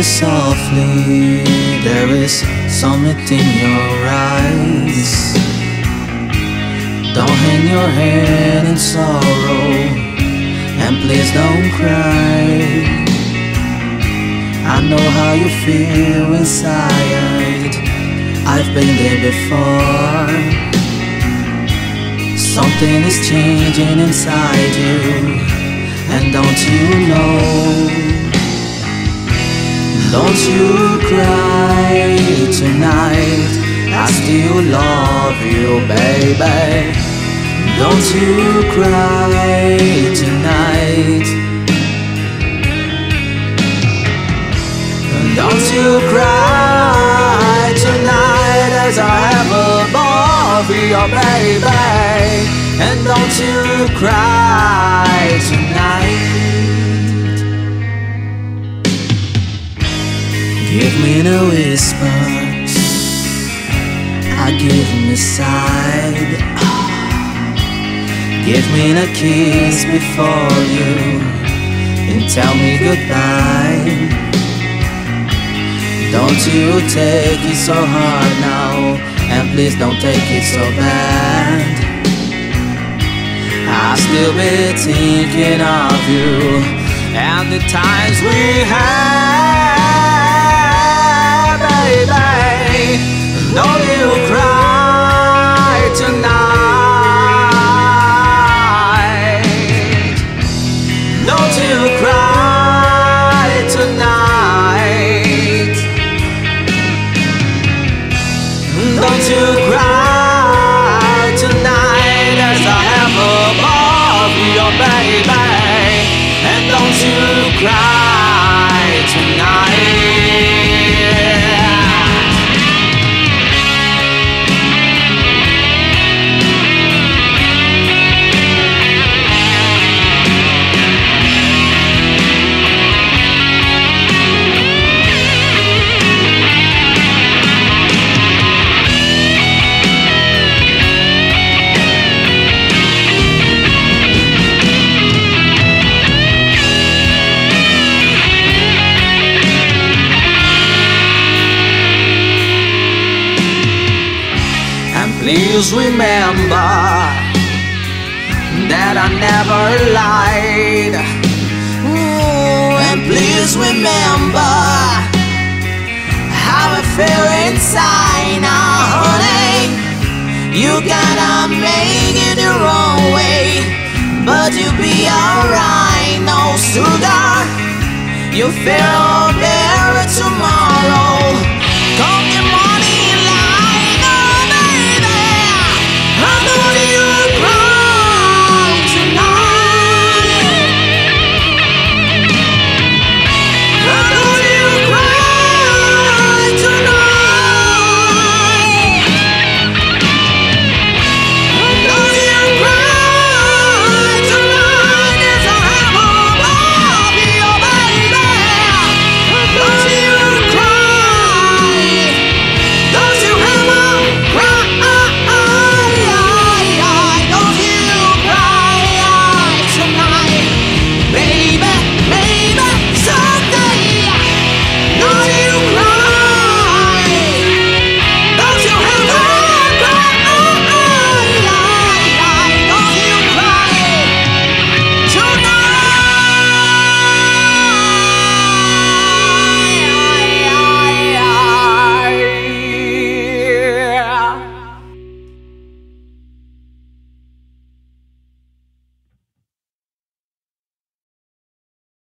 me softly. There is something in your eyes. Don't hang your head in sorrow, and please don't cry. I know how you feel inside. I've been there before. Something is changing inside you, and don't you know? You cry tonight. I still love you, baby. Don't you cry tonight. Don't you cry tonight As I have above you, baby. And don't you cry Me the whispers, I give him a side. Give me a kiss before you and tell me goodbye. Don't you take it so hard now, and please don't take it so bad. I'll still be thinking of you and the times we had. You cry tonight. You cry tonight. Don't you cry tonight As I have above your baby. And don't you cry tonight Please remember that I never lied. Ooh, and please remember how I feel inside now, honey. You gotta make it your own way, but you'll be alright, no sugar. You feel better tomorrow.